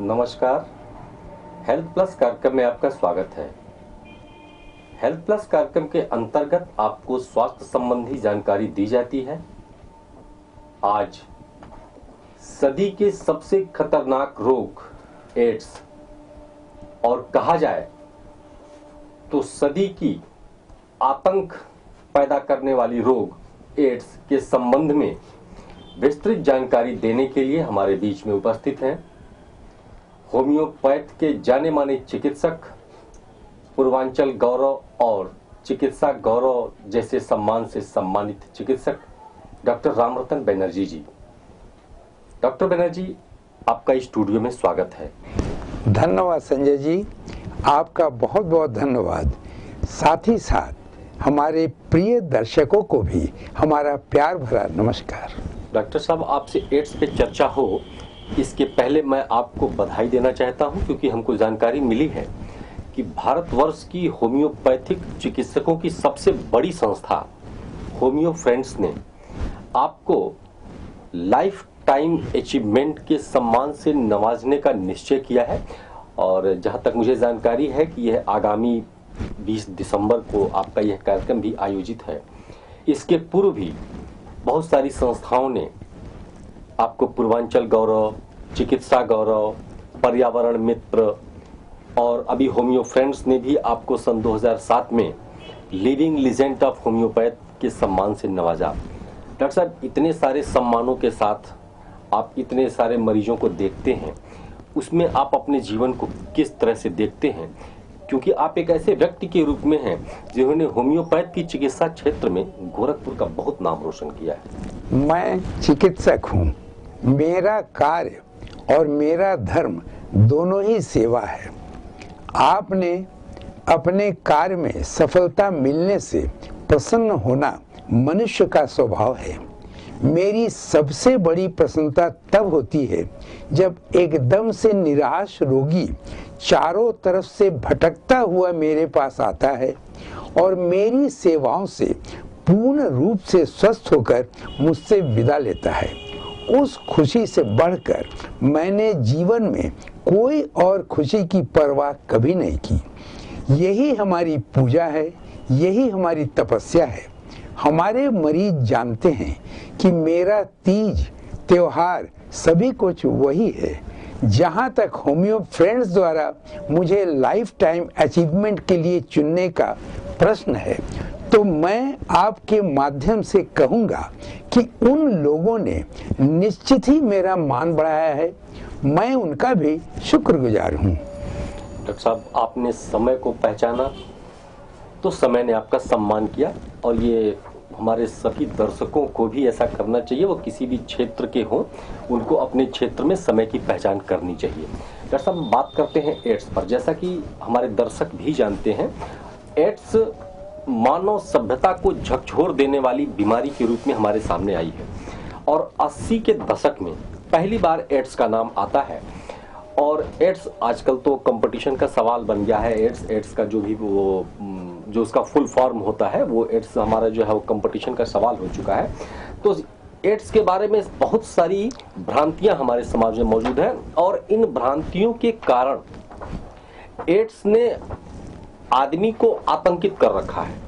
नमस्कार। Health plus कार्यक्रम में आपका स्वागत है। हेल्थ प्लस कार्यक्रम के अंतर्गत आपको स्वास्थ्य संबंधी जानकारी दी जाती है। आज, सदी के सबसे खतरनाक रोग एड्स और कहा जाए तो सदी की आतंक पैदा करने वाली रोग एड्स के संबंध में विस्तृत जानकारी देने के लिए हमारे बीच में उपस्थित हैं। होम्योपैथ के जाने माने चिकित्सक पूर्वांचल गौरव और चिकित्सा गौरव जैसे सम्मान से सम्मानित चिकित्सक डॉक्टर रामरतन बनर्जी जी। डॉक्टर बनर्जी आपका स्टूडियो में स्वागत है। धन्यवाद संजय जी। आपका बहुत बहुत धन्यवाद। साथ ही साथ हमारे प्रिय दर्शकों को भी हमारा प्यार भरा नमस्कार। डॉक्टर साहब आपसे एड्स पे चर्चा हो इसके पहले मैं आपको बधाई देना चाहता हूँ, क्योंकि हमको जानकारी मिली है कि भारतवर्ष की होम्योपैथिक चिकित्सकों की सबसे बड़ी संस्था, होम्यो फ्रेंड्स ने आपको लाइफ टाइम अचीवमेंट के सम्मान से नवाजने का निश्चय किया है। और जहाँ तक मुझे जानकारी है कि यह आगामी 20 दिसंबर को आपका यह कार्यक्रम भी आयोजित है। इसके पूर्व भी बहुत सारी संस्थाओं ने आपको पूर्वांचल गौरव, चिकित्सा गौरव, पर्यावरण मित्र और अभी होम्यो फ्रेंड्स ने भी आपको सन 2007 में लिविंग लिजेंट ऑफ़ होम्योपैथ के सम्मान से नवाजा। डॉक्टर साहब, इतने सारे सम्मानों के साथ आप इतने सारे मरीजों को देखते हैं। उसमें आप अपने जीवन को किस तरह से देखते हैं? क्योंकि आप एक ऐसे व्यक्ति के रूप में हैं जिन्होंने होम्योपैथ की चिकित्सा क्षेत्र में गोरखपुर का बहुत नाम रोशन किया है। मैं चिकित्सक हूँ। मेरा कार्य और मेरा धर्म दोनों ही सेवा है। आपने अपने कार्य में सफलता मिलने से प्रसन्न होना मनुष्य का स्वभाव है। मेरी सबसे बड़ी प्रसन्नता तब होती है जब एकदम से निराश रोगी चारों तरफ़ से भटकता हुआ मेरे पास आता है और मेरी सेवाओं से पूर्ण रूप से स्वस्थ होकर मुझसे विदा लेता है। उस खुशी से बढ़कर मैंने जीवन में कोई और खुशी की परवाह कभी नहीं की। यही हमारी पूजा है, यही हमारी तपस्या है। हमारे मरीज़ जानते हैं कि मेरा तीज, त्योहार सभी कुछ वही है। जहाँ तक होम्यो फ्रेंड्स द्वारा मुझे लाइफ टाइम अचीवमेंट के लिए चुनने का प्रश्न है तो मैं आपके माध्यम से कहूँगा कि उन लोगों ने निश्चित ही मेरा मान बढ़ाया है। मैं उनका भी शुक्रगुजार हूँ। डॉक्टर साहब, आपने समय को पहचाना तो समय ने आपका सम्मान किया और ये हमारे सभी दर्शकों को भी ऐसा करना चाहिए, वो किसी भी क्षेत्र के हों, उनको अपने क्षेत्र में समय की पहचान करनी चाहिए। डॉक्टर साहब, बात करते हैं एड्स पर। जैसा कि हमारे दर्शक भी जानते हैं, एड्स मानव सभ्यता को झकझोर देने वाली बीमारी के रूप में हमारे सामने आई है। और 80 के दशक में पहली बार एड्स का नाम आता है। और एड्स आजकल तो कंपटीशन का सवाल बन गया है। एड्स एड्स का जो भी वो जो उसका फुल फॉर्म होता है, वो एड्स हमारा जो है वो कंपटीशन का सवाल हो चुका है। तो एड्स के बारे में बहुत सारी भ्रांतियाँ हमारे समाज में मौजूद हैं। और इन भ्रांतियों के कारण एड्स ने आदमी को आतंकित कर रखा है।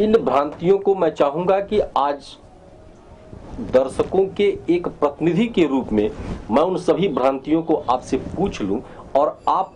इन भ्रांतियों को मैं चाहूँगा कि आज दर्शकों के एक प्रतिनिधि के रूप में मैं उन सभी भ्रांतियों को आपसे पूछ लूँ और आप